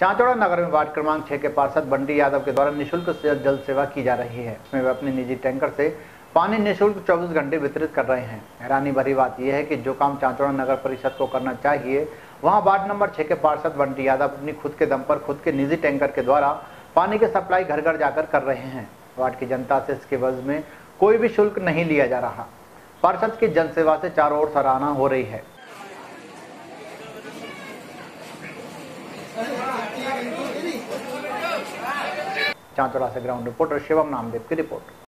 चांचौड़ा नगर में वार्ड क्रमांक छह के पार्षद बंडी यादव के द्वारा निशुल्क जल सेवा की जा रही है। इसमें वे अपने निजी टैंकर से पानी निःशुल्क 24 घंटे वितरित कर रहे हैं। हैरानी भरी बात यह है कि जो काम चांचौड़ा नगर परिषद को करना चाहिए, वहाँ वार्ड नंबर छह के पार्षद बंटी यादव अपनी खुद के दम पर, खुद के निजी टैंकर के द्वारा पानी की सप्लाई घर घर जाकर कर रहे हैं। वार्ड की जनता से इसके वज में कोई भी शुल्क नहीं लिया जा रहा। पार्षद की जनसेवा से चारों ओर सराहना हो रही है। चांचौड़ा से ग्राउंड रिपोर्टर शिवम नामदेव की रिपोर्ट।